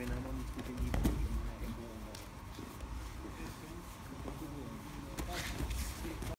pena, mami,